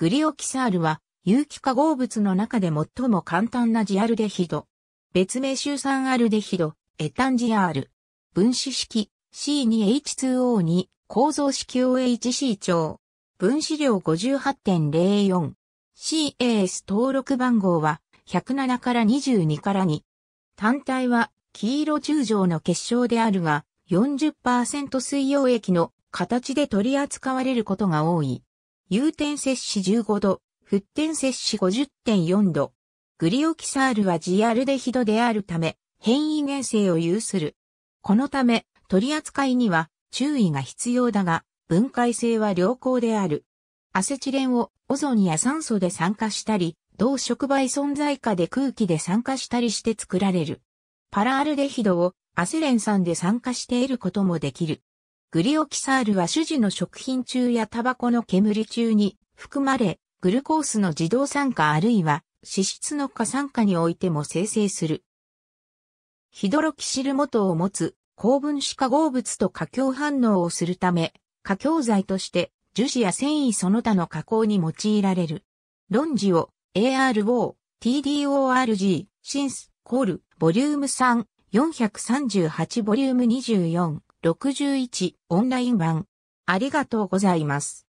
グリオキサールは有機化合物の中で最も簡単なジアルデヒド。別名臭酸アルデヒド、エタンジアール。分子式 C2H2O2 構造式 OHC 調。分子量58.04。CAS 登録番号は107から22から2。単体は黄色中状の結晶であるが40%水溶液の形で取り扱われることが多い。有点摂氏15度、沸点摂氏50.4度。グリオキサールはジアルデヒドであるため、変異原性を有する。このため、取り扱いには注意が必要だが、分解性は良好である。アセチレンをオゾンや酸素で酸化したり、同触媒存在下で空気で酸化したりして作られる。パラアルデヒドをアセレン酸で酸化して得ることもできる。グリオキサールは種々の食品中やタバコの煙中に含まれ、グルコースの自動酸化あるいは脂質の過酸化においても生成する。ヒドロキシル元を持つ高分子化合物と過強反応をするため、過強剤として樹脂や繊維その他の加工に用いられる。論ジオ、ARO、TDORG、シンス、コール、ボリューム3、438ボリューム24。61オンライン版。ありがとうございます。